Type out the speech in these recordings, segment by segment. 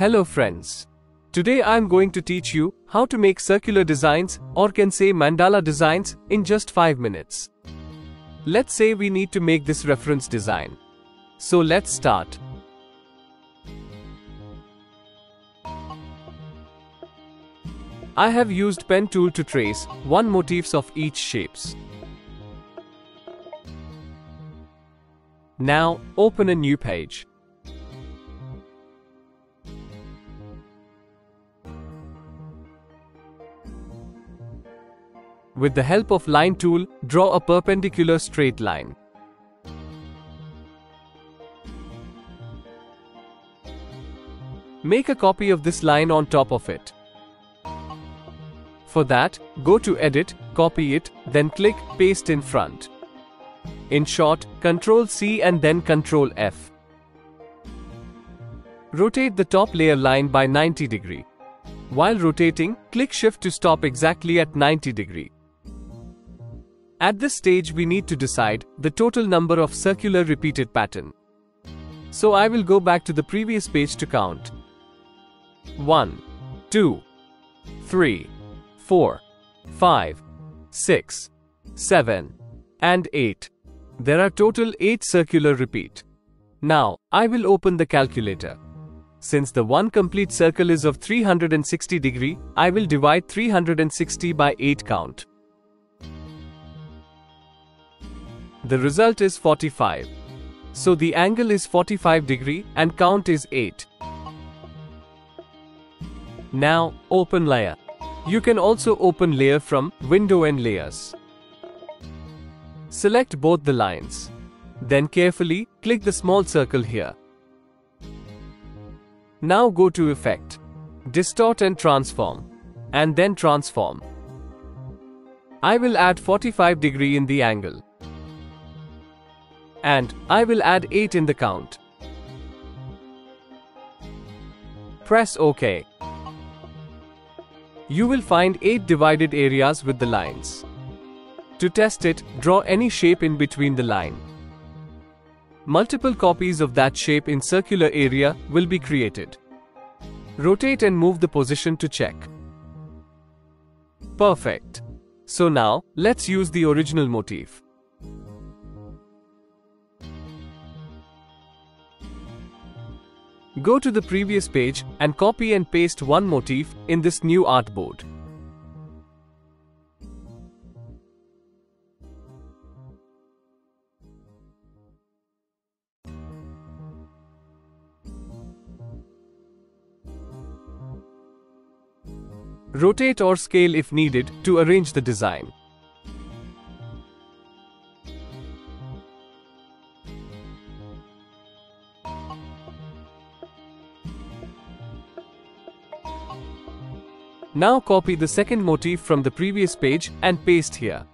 Hello friends. Today I am going to teach you how to make circular designs or can say mandala designs in just 5 minutes. Let's say we need to make this reference design. So let's start. I have used pen tool to trace one motifs of each shapes. Now open a new page. With the help of line tool, draw a perpendicular straight line. Make a copy of this line on top of it. For that, go to Edit, copy it, then click Paste in front. In short, Ctrl C and then Ctrl F. Rotate the top layer line by 90 degree. While rotating, click Shift to stop exactly at 90 degree. At this stage we need to decide the total number of circular repeated pattern. So I will go back to the previous page to count. 1, 2, 3, 4, 5, 6, 7, and 8. There are total 8 circular repeat. Now, I will open the calculator. Since the one complete circle is of 360 degree, I will divide 360 by 8 count. The result is 45. So the angle is 45 degree and count is 8. Now open layer. You can also open layer from window and layers. Select both the lines. Then carefully click the small circle here. Now go to effect, distort and transform, and then transform. I will add 45 degree in the angle and I will add 8 in the count. Press OK. You will find 8 divided areas with the lines. To test it, draw any shape in between the line. Multiple copies of that shape in circular area will be created. Rotate and move the position to check. Perfect. So now, let's use the original motif. Go to the previous page and copy and paste one motif in this new artboard. Rotate or scale if needed to arrange the design. Now copy the second motif from the previous page and paste here.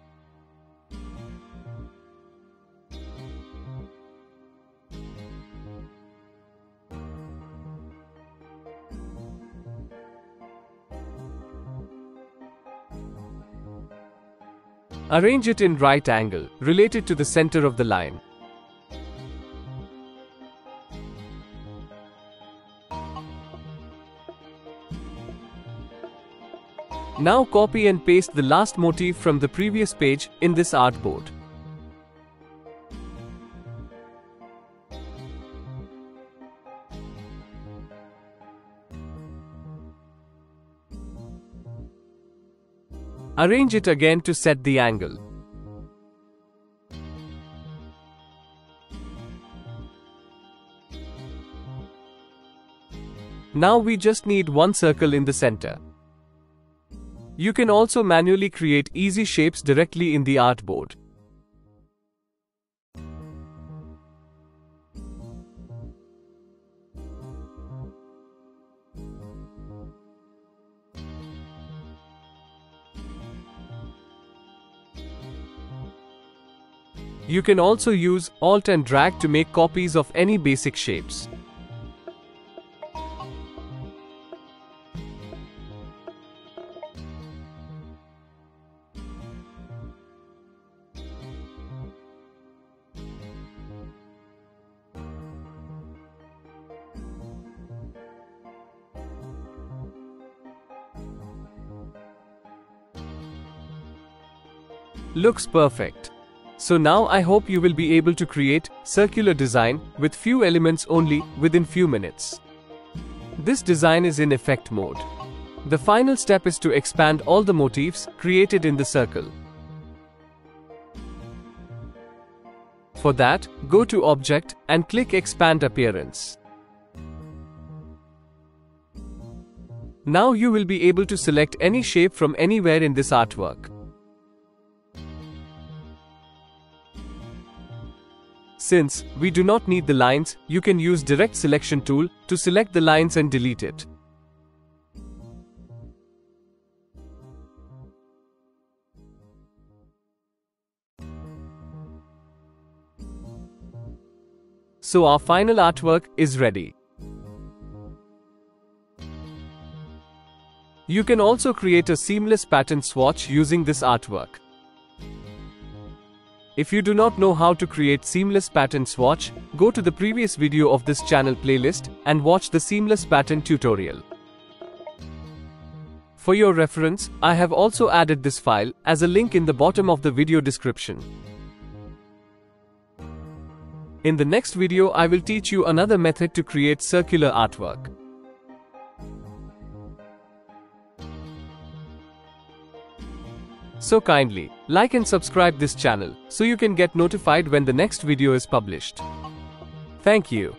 Arrange it in right angle, related to the center of the line. Now copy and paste the last motif from the previous page in this artboard. Arrange it again to set the angle. Now we just need one circle in the center. You can also manually create easy shapes directly in the artboard. You can also use Alt and drag to make copies of any basic shapes. Looks perfect. So now I hope you will be able to create circular design with few elements only within few minutes. This design is in effect mode. The final step is to expand all the motifs created in the circle. For that, go to Object and click Expand Appearance. Now you will be able to select any shape from anywhere in this artwork. Since we do not need the lines, you can use direct selection tool to select the lines and delete it. So our final artwork is ready. You can also create a seamless pattern swatch using this artwork. If you do not know how to create seamless pattern swatch, go to the previous video of this channel playlist and watch the seamless pattern tutorial. For your reference, I have also added this file as a link in the bottom of the video description. In the next video I will teach you another method to create circular artwork. So kindly, like and subscribe this channel, so you can get notified when the next video is published. Thank you.